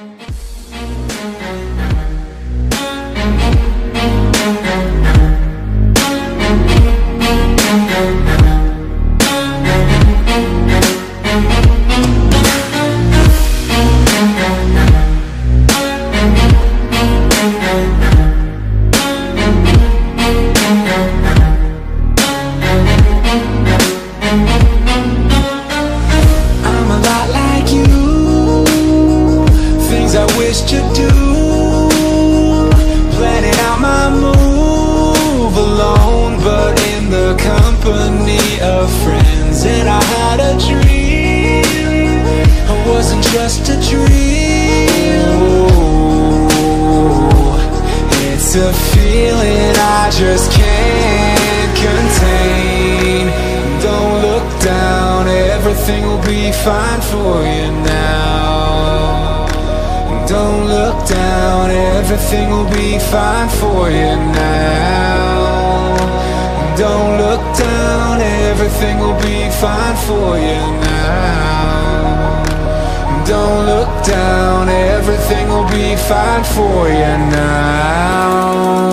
I'm just a dream. Ooh, It's a feeling I just can't contain. Don't look down, everything will be fine for you now. Don't look down, everything will be fine for you now. Don't look down, everything will be fine for you now look down, everything will be fine for you now